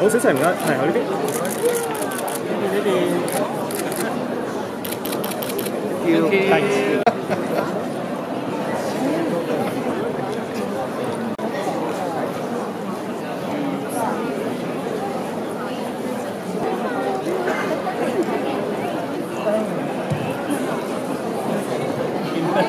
好少細唔該，係我呢邊，呢邊呢邊。Thank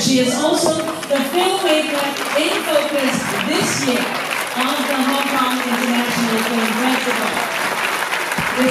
she is also the filmmaker in focus this year.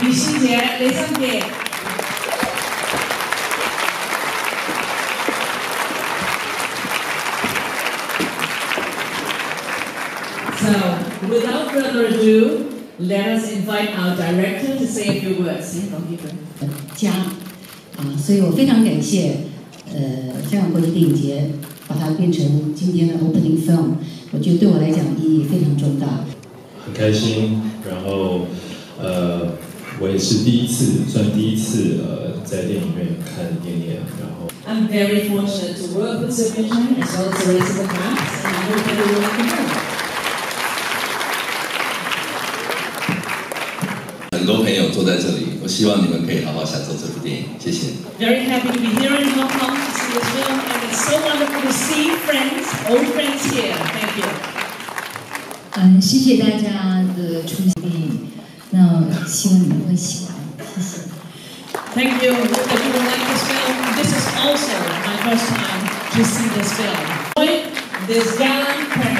李心洁、雷震天。So, without further ado, let us invite our director to say a few words. 谢老李哥。家啊，所以我非常感谢呃香港国际电影节把它变成今天的 opening film。我觉得对我来讲意义非常重大。很开心，然后。呃，我也是第一次，算第一次呃，在电影院看电影，然后。I'm very fortunate to work with s t p h e Chow. It's always a g i e a t pleasure. Everybody, w e l c o m h e r 很多朋友坐在这里，我希望你们可以好好享受这部电影。谢谢。Very happy to be here in Hong Kong to see this film, and it's so wonderful to see friends, old friends here. Thank you. 嗯，谢谢大家的。希望你们会喜欢，谢谢。Thank you that you like this film. This is also my first time to see this film. This gala